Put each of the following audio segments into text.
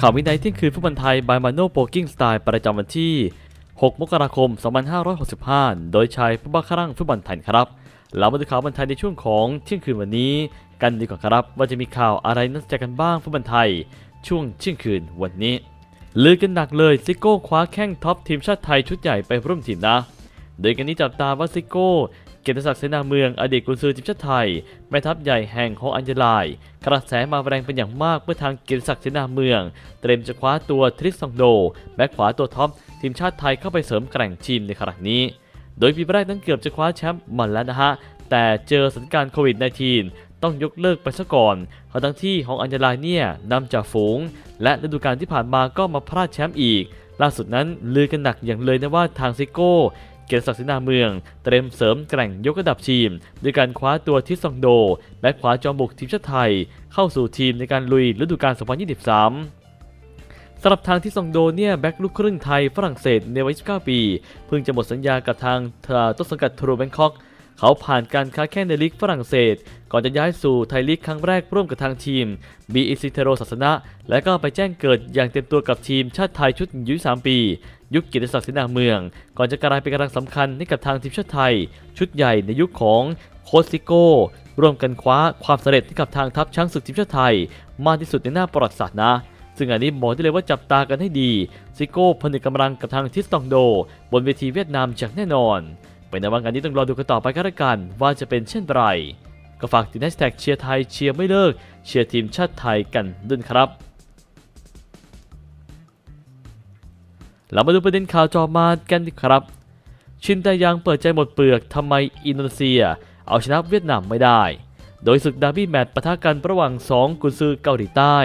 ข่าววินัยเที่ยงคืนฟุตบอลไทยบายมาโนโปกิ้งสไตล์ประจำวันที่ 6 มกราคม 2565 โดยชายผู้บ้าครั่งฟุตบอลไทยครับ เรามาดูข่าวบอลไทยในช่วงของเที่ยงคืนวันนี้กันดีกว่าครับ ว่าจะมีข่าวอะไรน่าสนใจกันบ้างฟุตบอลไทย ช่วงเที่ยงคืนวันนี้ลือกันหนักเลยซิโก้คว้าแข้งท็อปทีมชาติไทยชุดใหญ่ไปร่วมทีมนะ โดยกันนี้จับตาว่าซิโก้ เกียรติศักดิ์เสนาเมืองอดีตกุนซือทีมชาติไทยแม่ทัพใหญ่แห่งฮองอันเจลาย กระแสมาแรงเป็นอย่างมากเมื่อทางเกียรติศักดิ์เสนาเมือง เตรียมจะคว้าตัวทริสตองโด แบ็คขวาตัวท็อปทีมชาติไทยเข้าไปเสริมแกร่งทีมในครั้งนี้ โดยปีแรกนั้นเกือบจะคว้าแชมป์มันแล้วนะฮะ แต่เจอสถานการณ์โควิด -19 ต้องยกเลิกไปซะก่อนเพราะทั้งที่ฮองอันห์ยาลายเนี่ยนำจ่าฝูง และฤดูกาลที่ผ่านมาก็มาพลาดแชมป์อีกล่าสุดนั้นลือกันหนักอย่างเลยนะว่าทางซิโก้ เกียรติศักดิ์เสนาเมือง เตรียมเสริมแกร่งยกระดับทีมด้วยการคว้าตัวทริสตองโด แบ็คขวาจอมบุกทีมชาติไทย เข้าสู่ทีมในการลุยฤดูกาล 2023สำหรับทางทริสตองโดเนี่ยแบ็คลูกครึ่งไทยฝรั่งเศสในวัย 19 ปี เพิ่งจะหมดสัญญากับทางต้นสังกัดทรูแบงคอก เขาผ่านการค้าแข้งในลีกฝรั่งเศส ก่อนจะย้ายสู่ไทยลีกครั้งแรกร่วมกับทางทีม BEC เทโรศาสน และก็ไปแจ้งเกิดอย่างเต็มตัวกับทีมชาติไทยชุดอายุ 23 ปี ยุคเกียรติศักดิ์เสนาเมือง ก่อนจะกลายเป็นกำลังสำคัญให้กับทางทีมชาติไทย ชุดใหญ่ในยุคของโค้ชซิโก้ร่วมกันคว้าความสำเร็จให้กับทางทัพช้างศึกทีมชาติไทย มากที่สุดในหน้าประวัติศาสตร์นะ ซึ่งอันนี้บอกได้เลยว่าจับตากันให้ดีซิโก้ผนึกกำลังกับทางทริสตองโด บนเวทีเวียดนามอย่างแน่นอนเป็นในวันงานนี้ต้องรอดูกันต่อไปกันละกันว่าจะเป็นเช่นไรก็ฝากติดแฮชแท็กเชียร์ไทยเชียร์ไม่เลิกเชียร์ทีมชาติไทยกันด้วยครับ เรามาดูประเด็นข่าวต่อมากันดีครับ ชินแทยงเปิดใจหมดเปลือกทำไมอินโดนีเซีย เอาชนะเวียดนามไม่ได้ โดยศึกดาร์บี้แมตช์ปะทะกันระหว่าง 2 กุนซือเกาหลีใต้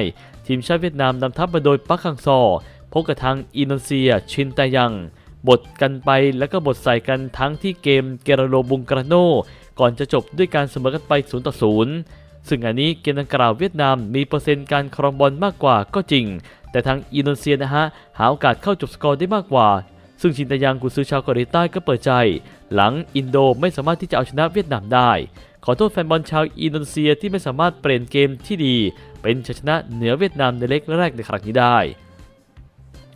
ทีมชาติเวียดนามนำทัพมาโดยปาร์คฮังซอพบกับทางอินโดนีเซีย ชินแทยงบดกันไปแล้วก็บดใส่กันทั้งที่เกมเกโลราบุงการ์โน ก่อนจะจบด้วยการเสมอกันไป0ต่อ0ซึ่งอันนี้เกมดังกล่าวเวียดนามมีเปอร์เซ็นต์การครองบอลมากกว่าก็จริง แต่ทางอินโดนีเซียนะฮะ หาโอกาสเข้าจบสกอร์ได้มากกว่า ซึ่งชินแทยงกุนซือชาวเกาหลีใต้ก็เปิดใจ หลังอินโดไม่สามารถที่จะเอาชนะเวียดนามได้ ขอโทษแฟนบอลชาวอินโดนีเซียที่ไม่สามารถเปลี่ยนเกมที่ดี เป็นชัยชนะเหนือเวียดนามในเลกแรกในครั้งนี้ได้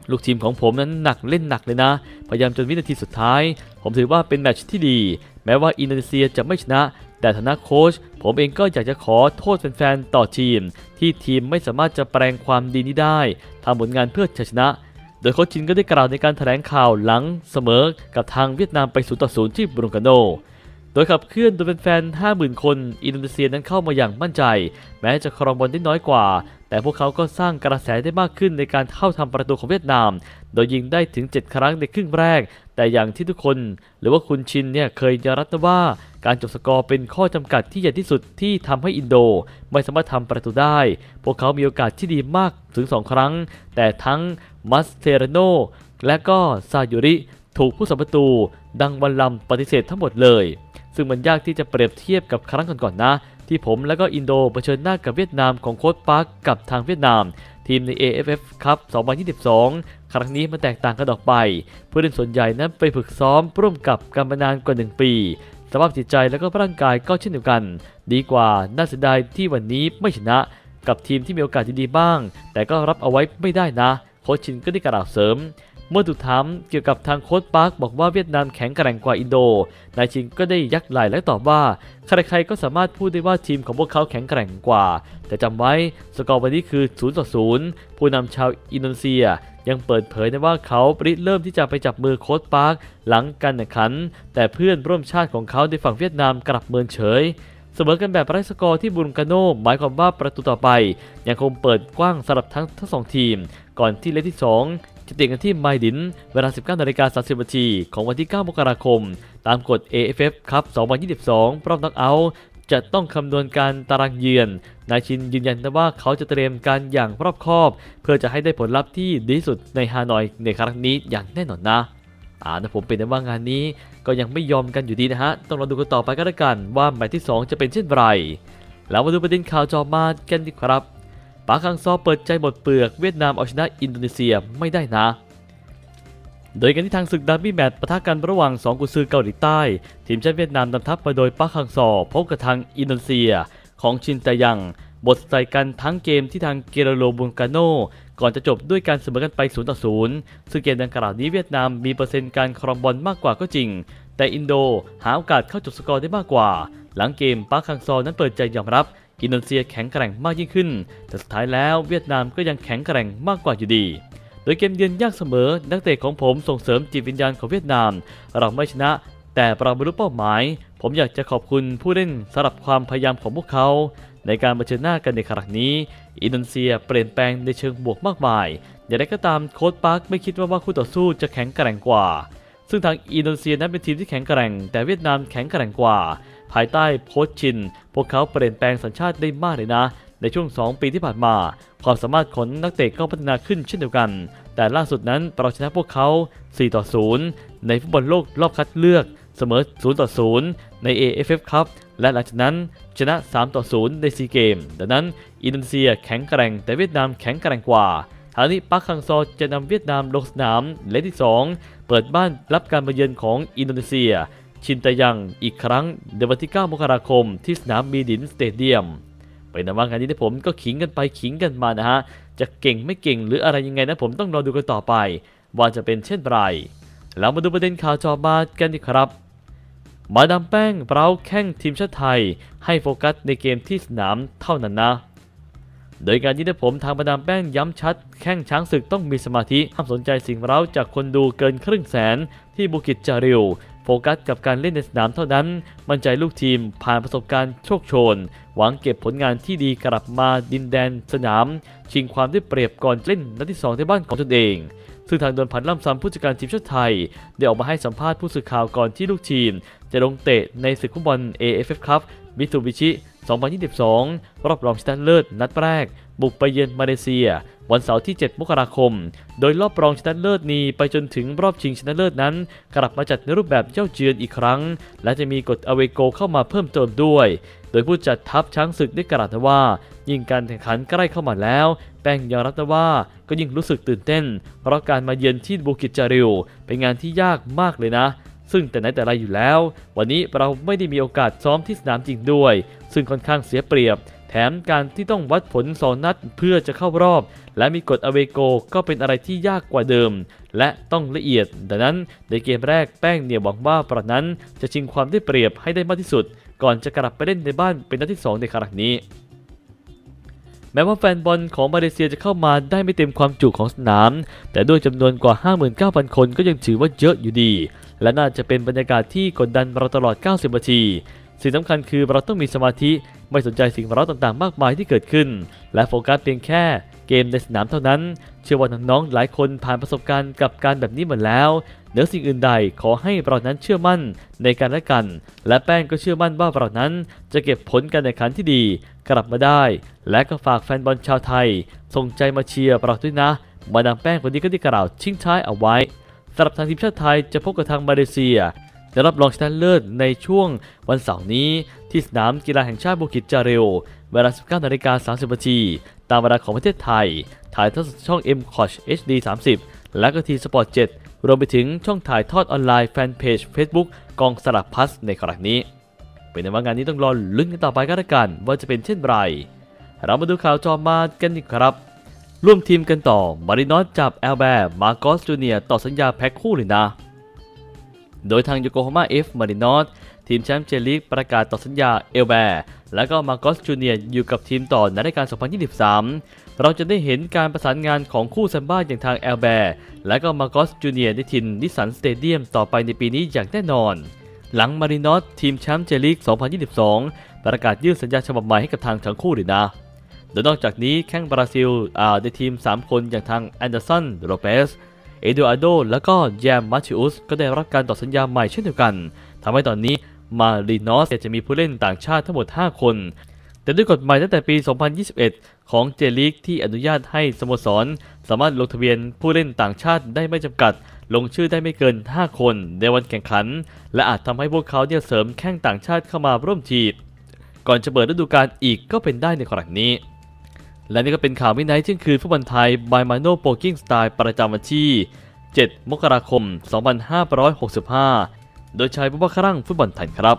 ลูกทีมของผมนั้นหนักเล่นหนักเลยนะ พยายามจนวินาทีสุดท้าย ผมถือว่าเป็นแมตช์ที่ดี แม้ว่าอินโดนีเซียจะไม่ชนะ แต่ฐานะโค้ชผมเองก็อยากจะขอโทษแฟนๆต่อทีม ที่ทีมไม่สามารถจะแปลงความดีนี้ได้ทำผลงานเพื่อชัยชนะ โดยโค้ชชินก็ได้กล่าวในการแถลงข่าวหลังเสมอ กับทางเวียดนามไป0ต่อ0ที่บรุงกาโน โดยขับเคลื่อนโดยแฟนๆ50,000 คน อินโดนีเซียนั้นเข้ามาอย่างมั่นใจ แม้จะครองบอลได้น้อยกว่า แต่พวกเขาก็สร้างกระแสได้มากขึ้นในการเข้าทำประตูของเวียดนาม โดยยิงได้ถึง 7 ครั้งในครึ่งแรก แต่อย่างที่ทุกคน หรือว่าคุณชินเนี่ยเคยยอมรับนะว่า การจบสกอร์เป็นข้อจำกัดที่ใหญ่ที่สุดที่ทำให้อินโดไม่สามารถทำประตูได้ พวกเขามีโอกาสที่ดีมากถึง 2 ครั้ง แต่ทั้งมัสเทเรโนและก็ซายุริถูกผู้สัมประตู ดังวันลำปฏิเสธทั้งหมดเลย ซึ่งมันยากที่จะเปรียบเทียบกับครั้งก่อนๆนะที่ผมและก็อินโดเผชิญหน้ากับเวียดนามของโค้ชปาร์กกับทางเวียดนาม ทีมใน AFF ครับ 2022 ครั้งนี้มันแตกต่างกันออกไป ผู้เล่นส่วนใหญ่นั้นไปฝึกซ้อมร่วมกับกันมานานกว่า 1 ปี สภาพจิตใจและก็ร่างกายก็เช่นเดียวกัน ดีกว่าน่าเสียดายที่วันนี้ไม่ชนะ กับทีมที่มีโอกาสดีๆบ้าง แต่ก็รับเอาไว้ไม่ได้นะ โค้ชชินก็ได้กล่าวเสริม เมื่อถูกถามเกี่ยวกับทางโค้ชปาร์คบอกว่าเวียดนามแข็งแกร่งกว่าอินโด นายชินก็ได้ยักไหล่และตอบว่า ใครๆก็สามารถพูดได้ว่าทีมของพวกเขาแข็งแกร่งกว่า แต่จำไว้สกอร์วันนี้คือ0ต่อ0ผู้นำชาวอินโดนีเซีย ยังเปิดเผยนะว่าเขาริเริ่มที่จะไปจับมือโค้ชปาร์คหลังการแข่งขัน แต่เพื่อนร่วมชาติของเขาในฝั่งเวียดนามกลับเมินเฉยเสมอกันแบบไร้สกอร์ที่บุงการ์โนหมายความว่าประตูต่อไป ยังคงเปิดกว้างสำหรับทั้งทั้งสองทีม ก่อนที่เลกที่ 2 จะเตะกันที่มีดินห์ เวลา 19นาฬิกา30นาทีของวันที่ 9 มกราคม ตามกฎ AFF Cup 2022 รอบน็อกเอาท์จะต้องคำนวณประตูทีมเยือน นายชินยืนยันนะว่าเขาจะเตรียมการอย่างรอบคอบ เพื่อจะให้ได้ผลลัพธ์ที่ดีสุดในฮานอยในครั้งนี้อย่างแน่นอนนะอ่านะผมเป็นได้ว่างานนี้ก็ยังไม่ยอมกันอยู่ดีนะฮะ ต้องรอดูกันต่อไปก็แล้วกันว่าแมตช์ที่ 2 จะเป็นเช่นไร แล้วมาดูประเด็นข่าวต่อมากันดีครับ ปาร์คฮังซอเปิดใจหมดเปลือกเวียดนามเอาชนะอินโดนีเซียไม่ได้นะ โดยกันที่ทางศึกดาร์บี้แมตช์ปะทะกันระหว่าง2กุนซือเกาหลีใต้ ทีมชาติเวียดนามนำทัพมาโดยปาร์คฮังซอพบกับทางอินโดนีเซีย ของชินแตยง บดใส่กันทั้งเกมที่ทางเกลอราบุงการ์โนก่อนจะจบด้วยการเสมอกันไป0ต่อ0ซึ่งเกมดังกล่าวนี้เวียดนามมีเปอร์เซ็นต์การครองบอลมากกว่าก็จริง แต่อินโดหาโอกาสเข้าจบสกอร์ได้มากกว่า หลังเกมปาร์คฮังซอนั้นเปิดใจยอมรับ อินโดนีเซียแข็งแกร่งมากยิ่งขึ้น แต่สุดท้ายแล้วเวียดนามก็ยังแข็งแกร่งมากกว่าอยู่ดี โดยเกมเยือนยากเสมอ นักเตะของผมส่งเสริมจิตวิญญาณของเวียดนาม เราไม่ชนะ แต่เราบรรลุเป้าหมาย ผมอยากจะขอบคุณผู้เล่นสำหรับความพยายามของพวกเขา ในการมาเชิญหน้ากันในครั้งนี้ อินโดนีเซียเปลี่ยนแปลงในเชิงบวกมากมาย อย่างไรก็ตามโค้ชปาร์คไม่คิดว่าว่าคู่ต่อสู้จะแข็งแกร่งกว่า ซึ่งทางอินโดนีเซียนั้นเป็นทีมที่แข็งแกร่ง แต่เวียดนามแข็งแกร่งกว่า ภายใต้โค้ชชิน พวกเขาเปลี่ยนแปลงสัญชาติได้มากเลยนะ ในช่วง 2 ปีที่ผ่านมา ความสามารถของนักเตะก็พัฒนาขึ้นเช่นเดียวกัน แต่ล่าสุดนั้นเราชนะพวกเขา 4 ต่อ 0 ในฟุตบอลโลกรอบคัดเลือก เสมอ 0 ต่อ 0 ใน AFF ครับ และหลังจากนั้นชนะ 3 ต่อ 0 ในซีเกมส์ ดังนั้น อินโดนีเซียแข็งแกร่งแต่เวียดนามแข็งแกร่งกว่าทั้งนี้ปาร์คฮังซอจะนำเวียดนามลงสนามเลกที่ 2 เปิดบ้านรับการมาเยือนของอินโดนีเซีย ชินแตยงอีกครั้งในวันที่ 9 มกราคมที่สนามหมีดิ่ญสเตเดียมไปนะว่างานนี้นะผมก็ขิงกันไปขิงกันมานะฮะ จะเก่งไม่เก่งหรืออะไรยังไงนะผมต้องรอดูกันต่อไป ว่าจะเป็นเช่นไรแล้วมาดูประเด็นข่าวจอมากันดีครับ มาดามแป้งเราแข่งทีมชาติไทย ให้โฟกัสในเกมที่สนามเท่านั้นนะ โดยการนี้นะผมทางมาดามแป้งย้ำชัด แข้งช้างศึกต้องมีสมาธิห้ามสนใจสิ่งเร้าจากคนดูเกินครึ่งแสนที่บุกิจจาริวโฟกัสกับการเล่นในสนามเท่านั้น มั่นใจลูกทีมผ่านประสบการณ์โชคโชน หวังเก็บผลงานที่ดีกลับมาดินแดนสนาม ชิงความได้เปรียบก่อนเล่นนัดที่ 2 ในบ้านของตนเอง ซึ่งทางดนพันล่ำซ้ำผู้จัดการทีมชาติไทย ได้ออกมาให้สัมภาษณ์ผู้สื่อข่าวก่อนที่ลูกทีม จะลงเตะในศึกฟุตบอล AFF ครับมิตซูบิชิ 2022 รอบรองชนะเลิศนัดแรก บุกไปเยือนมาเลเซีย วันเสาร์ที่ 7 มกราคม โดยรอบรองชนะเลิศนี้ไปจนถึงรอบชิงชนะเลิศนั้น กลับมาจัดในรูปแบบเจ้าเจือนอีกครั้ง และจะมีกฎอเวโกเข้ามาเพิ่มเติมด้วย โดยผู้จัดทัพช้างศึกได้กล่าวว่า ยิ่งการแข่งขันใกล้เข้ามาแล้ว แป้งยอมรับว่าก็ยิ่งรู้สึกตื่นเต้น เพราะการมาเยือนที่บูกิจจาริว เป็นงานที่ยากมากเลยนะซึ่งแต่ไหนแต่ไรอยู่แล้ว วันนี้เราไม่ได้มีโอกาสซ้อมที่สนามจริงด้วย ซึ่งค่อนข้างเสียเปรียบ แถมการที่ต้องวัดผลสองนัดเพื่อจะเข้ารอบ และมีกฎอเวโกก็เป็นอะไรที่ยากกว่าเดิม และต้องละเอียด ดังนั้นในเกมแรกแป้งเนี่ยหวังว่าปรานั้นจะชิงความได้เปรียบให้ได้มากที่สุด ก่อนจะกลับไปเล่นในบ้านเป็นนัดที่ 2 ในครั้งนี้แม้ว่าแฟนบอลของมาเลเซียจะเข้ามาได้ไม่เต็มความจุของสนาม แต่ด้วยจำนวนกว่า 59,000 คนก็ยังถือว่าเยอะอยู่ดี และน่าจะเป็นบรรยากาศที่กดดันเราตลอด 90 นาที สิ่งสำคัญคือเราต้องมีสมาธิไม่สนใจสิ่งเร้าต่างๆ มากมายที่เกิดขึ้น และโฟกัสเพียงแค่เกมในสนามเท่านั้น เชื่อว่าน้องๆหลายคนผ่านประสบการณ์กับการแบบนี้หมดแล้วเหนือสิ่งอื่นใดขอให้เรานั้นเชื่อมั่นในการและกัน และแป้งก็เชื่อมั่นว่าเรานั้น จะเก็บผลการแข่งขันที่ดี กลับมาได้ และก็ฝากแฟนบอลชาวไทย ส่งใจมาเชียร์เราด้วยนะ มาดามแป้งคนนี้ก็ได้กล่าวชิงท้ายเอาไว้สำหรับทางทีมชาติไทยจะพบกับทางมาเลเซีย ได้รับรองชนะเลิศในช่วงวันเสาร์นี้ ที่สนามกีฬาแห่งชาติบูกิตจาลิลเวลา 19นาฬิกา30นาทีตามเวลาของประเทศไทย ถ่ายทอดสดช่อง m c o t HD 30 และก็ T Sports 7รวมไปถึงช่องถ่ายทอดออนไลน์แฟนเพจ Facebook กองสลากพลัสในครั้งนี้ เป็นในว่างานนี้ต้องรอลุ้นกันต่อไปก็แล้วกัน ว่าจะเป็นเช่นไร เรามาดูข่าวต่อมากันดีกว่าครับ ร่วมทีมกันต่อมารินอสจับเอลแบร์มาร์กอสจูเนียร์ต่อสัญญาแพ็คคู่เลยนะ โดยทางโยโกฮาม่าเอฟมารินอสทีมแชมป์เจลีกประกาศต่อสัญญาเอลแบร์และก็มาร์กอสจูเนียร์อยู่กับทีมต่อในรายการ 2023 เราจะได้เห็นการประสานงานของคู่ซัมบ้าอย่างทางเอลแบร์และก็มาร์กอสจูเนียร์ในที่นิสสันสเตเดียมต่อไปในปีนี้อย่างแน่นอน หลังมารินอสทีมแชมป์เจลีก 2022 ประกาศยื่นสัญญาฉบับใหม่ให้กับทางทั้งคู่เลยนะโดยนอกจากนี้แข้งบราซิลในทีม 3 คนอย่างทางแอนเดอร์สันโลเปส เอโดอาโดและก็แยมมาชิอุสก็ได้รับการต่อสัญญาใหม่เช่นเดียวกันทำให้ตอนนี้มารินอสจะมีผู้เล่นต่างชาติทั้งหมด 5 คน แต่ด้วยกฎหมายตั้งแต่ปี 2021 ของเจลีกที่อนุญาตให้สโมสร สามารถลงทะเบียนผู้เล่นต่างชาติได้ไม่จำกัด ลงชื่อได้ไม่เกิน 5 คนในวันแข่งขัน และอาจทำให้พวกเขาเนี่ยเสริมแข้งต่างชาติเข้ามาร่วมทีมก่อนจะเปิดฤดูกาลอีกก็เป็นได้ในครั้งนี้ และนี่ก็เป็นข่าววินัยเที่ยงคืนฟุตบอลไทยบายมาโนโปกิ้งสไตล์ประจำวันที่ 7 มกราคม 2565 โดยชายบุบครั่งฟุตบอลไทยครับ